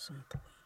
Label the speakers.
Speaker 1: some point.